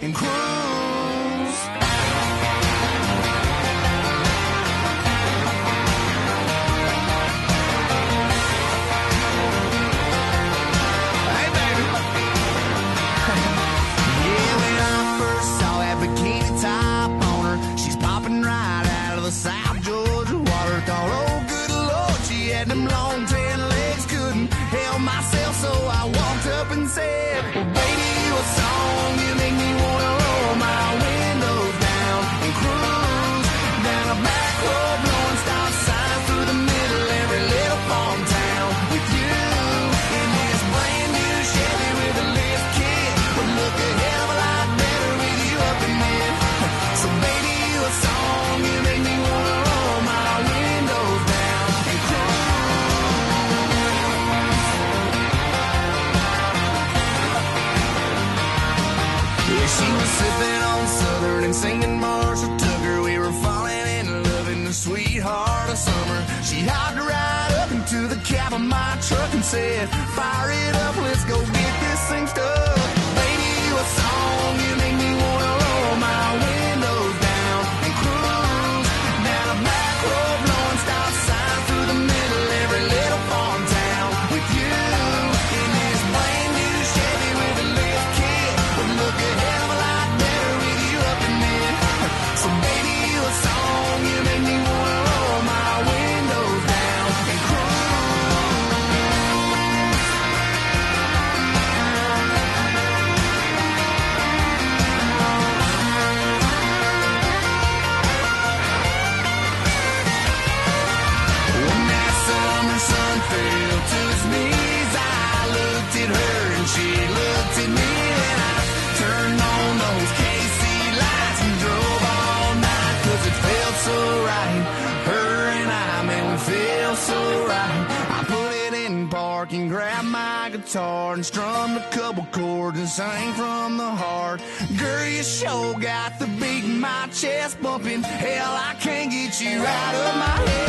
and cruel. She was sipping on Southern and singing Marshall Tucker. We were falling in love in the sweetheart of summer. She hopped right up into the cab of my truck and said, Fire it up, let's go get this. Feel so right. I put it in park and grabbed my guitar and strummed a couple chords and sang from the heart. Girl, you sure got the beat in my chest bumping. Hell, I can't get you out of my